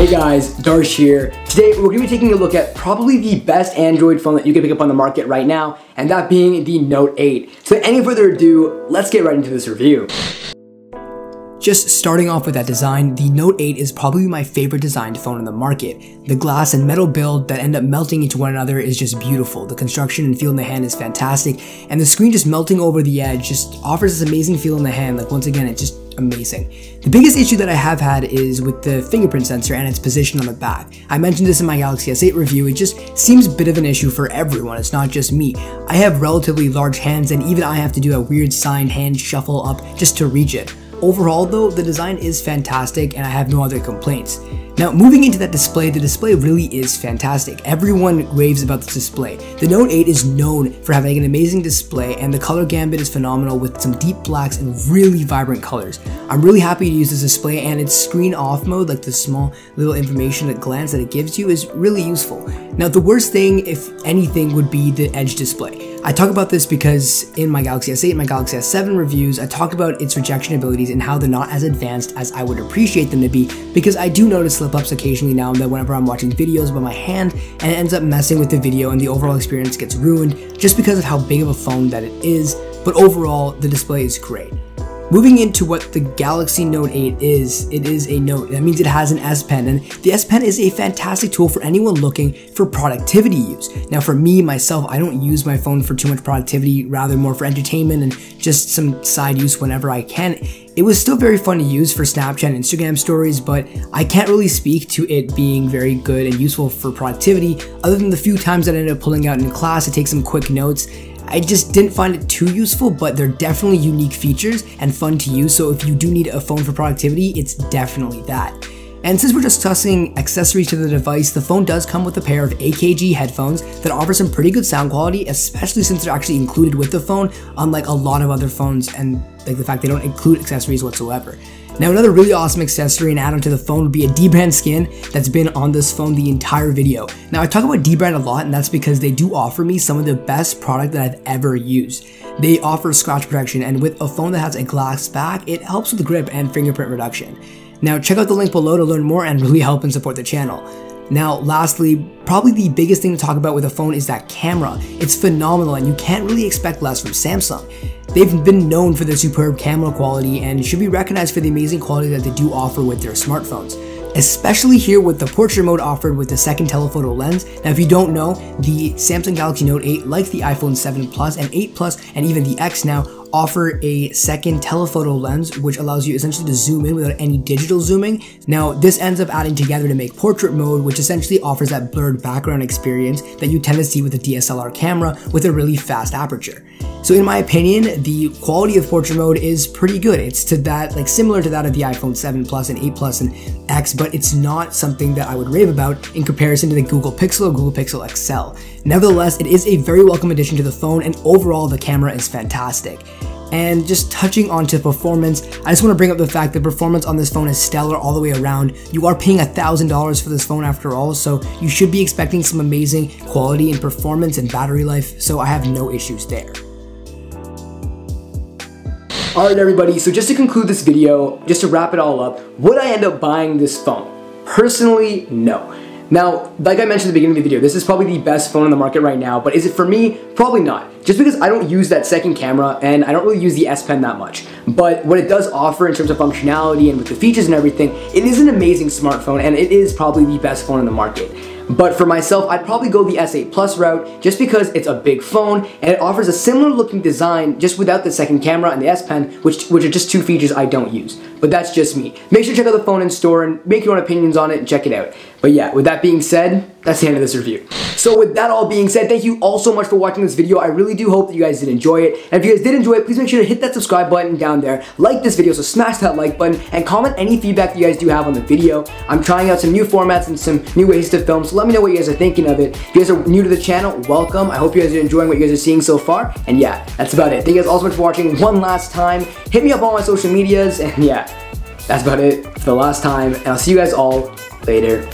Hey guys, Darsh here. Today we're gonna be taking a look at probably the best Android phone that you can pick up on the market right now, and that being the Note 8. So any further ado, let's get right into this review. Just starting off with that design, the Note 8 is probably my favorite designed phone in the market. The glass and metal build that end up melting into one another is just beautiful. The construction and feel in the hand is fantastic, and the screen just melting over the edge just offers this amazing feel in the hand. Like once again, it just amazing. The biggest issue that I have had is with the fingerprint sensor and its position on the back. I mentioned this in my Galaxy S8 review, it just seems a bit of an issue for everyone, it's not just me. I have relatively large hands and even I have to do a weird signed hand shuffle up just to reach it. Overall though, the design is fantastic and I have no other complaints. Now, moving into that display, the display really is fantastic. Everyone raves about this display. The Note 8 is known for having an amazing display and the color gamut is phenomenal with some deep blacks and really vibrant colors. I'm really happy to use this display and its screen off mode, like the small little information at glance that it gives you is really useful. Now, the worst thing, if anything, would be the edge display. I talk about this because in my Galaxy S8 and my Galaxy S7 reviews, I talk about its rejection abilities and how they're not as advanced as I would appreciate them to be because I do notice slip-ups occasionally now and then whenever I'm watching videos about my hand and it ends up messing with the video and the overall experience gets ruined just because of how big of a phone that it is, but overall, the display is great. Moving into what the Galaxy Note 8 is, it is a Note. That means it has an S Pen, and the S Pen is a fantastic tool for anyone looking for productivity use. Now, for me, myself, I don't use my phone for too much productivity, rather more for entertainment and just some side use whenever I can. It was still very fun to use for Snapchat and Instagram stories, but I can't really speak to it being very good and useful for productivity, other than the few times that I ended up pulling out in class to take some quick notes. I just didn't find it too useful, but they're definitely unique features and fun to use. So if you do need a phone for productivity, it's definitely that. And since we're just discussing accessories to the device, the phone does come with a pair of AKG headphones that offer some pretty good sound quality, especially since they're actually included with the phone, unlike a lot of other phones and like the fact they don't include accessories whatsoever. Now another really awesome accessory and add-on to the phone would be a Dbrand skin that's been on this phone the entire video. Now I talk about Dbrand a lot and that's because they do offer me some of the best product that I've ever used. They offer scratch protection and with a phone that has a glass back, it helps with grip and fingerprint reduction. Now check out the link below to learn more and really help and support the channel. Now, lastly, probably the biggest thing to talk about with a phone is that camera. It's phenomenal and you can't really expect less from Samsung. They've been known for their superb camera quality and should be recognized for the amazing quality that they do offer with their smartphones. Especially here with the portrait mode offered with the second telephoto lens. Now if you don't know, the Samsung Galaxy Note 8, like the iPhone 7 Plus and 8 Plus and even the X now, offer a second telephoto lens, which allows you essentially to zoom in without any digital zooming. Now, this ends up adding together to make portrait mode, which essentially offers that blurred background experience that you tend to see with a DSLR camera with a really fast aperture. So in my opinion, the quality of portrait mode is pretty good. It's to that, like similar to that of the iPhone 7 Plus and 8 Plus and X, but it's not something that I would rave about in comparison to the Google Pixel or Google Pixel XL. Nevertheless, it is a very welcome addition to the phone and overall the camera is fantastic. And just touching onto performance, I just want to bring up the fact that performance on this phone is stellar all the way around. You are paying $1,000 for this phone after all, so you should be expecting some amazing quality and performance and battery life, so I have no issues there. Alright everybody, so just to conclude this video, just to wrap it all up, would I end up buying this phone? Personally, no. Now, like I mentioned at the beginning of the video, this is probably the best phone on the market right now, but is it for me? Probably not. Just because I don't use that second camera and I don't really use the S Pen that much. But what it does offer in terms of functionality and with the features and everything, it is an amazing smartphone and it is probably the best phone in the market. But for myself, I'd probably go the S8 Plus route just because it's a big phone and it offers a similar looking design just without the second camera and the S Pen, which, which are just two features I don't use. But that's just me. Make sure to check out the phone in store and make your own opinions on it and check it out. But yeah, with that being said, that's the end of this review. So with that all being said, thank you all so much for watching this video. I really do hope that you guys did enjoy it. And if you guys did enjoy it, please make sure to hit that subscribe button down there, like this video, so smash that like button, and comment any feedback that you guys do have on the video. I'm trying out some new formats and some new ways to film, so let me know what you guys are thinking of it. If you guys are new to the channel, welcome. I hope you guys are enjoying what you guys are seeing so far. And yeah, that's about it. Thank you guys all so much for watching one last time. Hit me up on my social medias, and yeah, that's about it for the last time. And I'll see you guys all later.